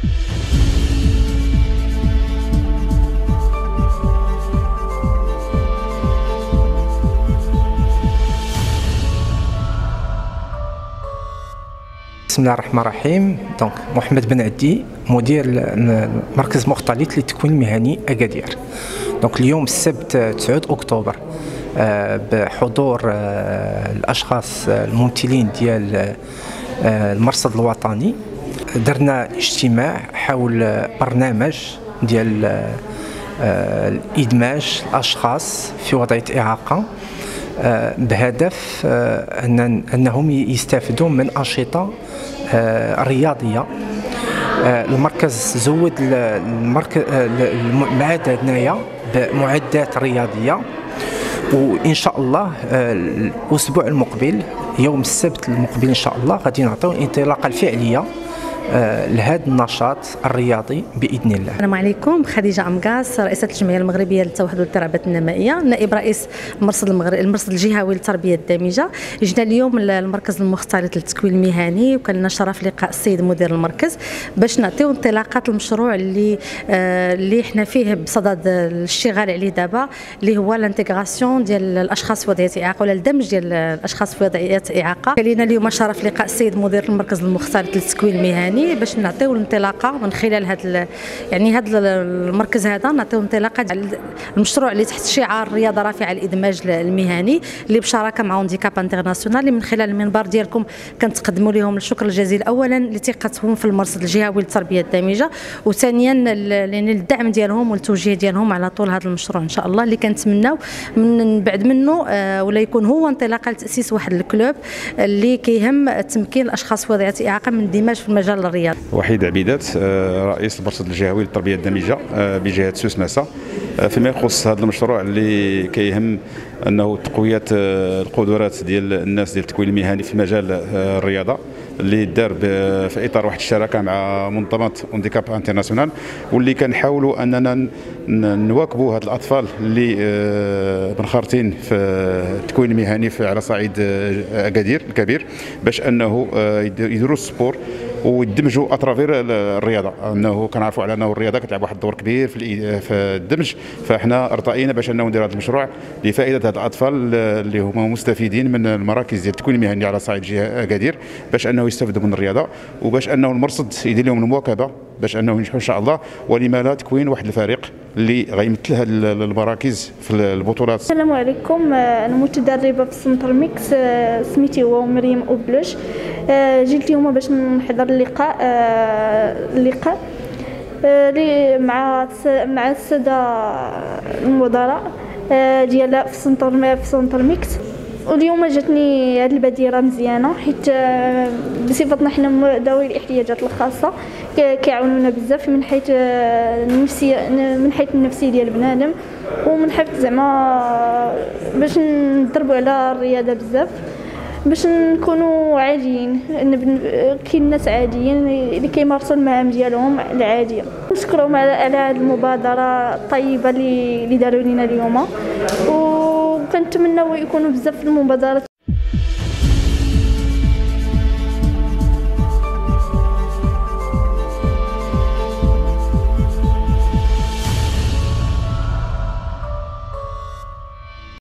بسم الله الرحمن الرحيم donc محمد بن عدي مدير مركز مختلط للتكوين المهني اكادير donc اليوم السبت 9 اكتوبر بحضور الاشخاص الممثلين ديال المرصد الوطني درنا اجتماع حول برنامج ديال الإدماج الأشخاص في وضعية إعاقة. بهدف أنهم يستافدوا من أنشطة آه، رياضية. آه، المركز زود المركز آه، هنايا بمعدات رياضية. وإن شاء الله الأسبوع المقبل يوم السبت المقبل إن شاء الله غادي نعطيو الانطلاقه الفعلية. آه، لهذا النشاط الرياضي بإذن الله. السلام عليكم. خديجة امقاس رئيسة الجمعية المغربية للتوحد والاضطرابات النمائية نائب رئيس المرصد المغرب المرصد الجهوي للتربية الدامجة. جينا اليوم المركز المختلط للتكوين المهني وكان لنا شرف لقاء السيد مدير المركز باش نعطيو انطلاقات المشروع اللي آه اللي حنا فيه بصدد الاشتغال عليه دابا اللي هو ال intégration ديال الأشخاص في وضعية إعاقة ولا الدمج ديال الأشخاص في وضعية إعاقة. كان لنا اليوم شرف لقاء السيد مدير المركز المختلط للتكوين المهني. يعني باش نعطيو الانطلاقة من خلال هذا يعني هذا المركز هذا نعطيو انطلاقة المشروع اللي تحت شعار الرياضه رافعة الإدماج المهني اللي بشراكة مع Handicap International اللي من خلال المنبر ديالكم كنتقدموا لهم الشكر الجزيل. اولا لثقتهم في المرصد الجهوي للتربية الدامجه وثانيا يعني الدعم ديالهم والتوجيه ديالهم على طول هذا المشروع إن شاء الله. اللي كنتمناو من بعد منه آه، ولا يكون هو انطلاقة لتأسيس واحد الكلوب اللي كيهم تمكين الأشخاص في وضعية إعاقة من اندماج في المجال الرياضي وحيد عبيدات آه، رئيس المرصد الجهوي للتربية الدمجة آه، بجهة سوس مسا آه، فيما يخص هذا المشروع اللي كيهم أنه تقوية القدرات ديال الناس ديال التكوين المهني في مجال الرياضة. اللي دار في إطار واحد الشراكة مع منظمة Handicap International واللي كنحاولوا أننا نواكبوا هاد الأطفال اللي منخرطين في التكوين المهني على صعيد أكادير الكبير باش أنه يديروا ال sport ويدمجوا à travers الرياضة. أنه كنعرفوا على أنه الرياضة كتلعب واحد الدور كبير في في الدمج فإحنا ارتئينا باش أنه ندير هذا المشروع لفائدة هاد الأطفال اللي هما مستفيدين من المراكز ديال التكوين المهني على صعيد جهة أكادير باش أنه يستافدوا من الرياضة وباش أنه المرصد يدير لهم المواكبة باش أنه ينجحوا إن شاء الله. ولما لا تكوين واحد الفريق اللي غيمثل هذه المراكز في البطولات. السلام عليكم. أنا متدربة في centre mixte. سميتي هو مريم أوبلوش. جيت اليوم باش نحضر اللقاء. اللقاء. مع مع السادة المدراء ديال في centre في centre mixte. واليوم جاتني هذه البديرة مزيانة حيت بصفتنا حنا ذوي الاحتياجات الخاصة كيعاونونا بزاف من حيث النفسيه من حيث النفسيه ديال بنادم ومن حيث زعما باش نضربوا على الرياضة بزاف باش نكونوا عاديين كاين ناس عاديين اللي كيمارسوا المهام ديالهم العادية. نشكرهم على هذه المبادرة الطيبة اللي داروا لنا اليوم وكنتمنوا يكونوا بزاف المبادرات.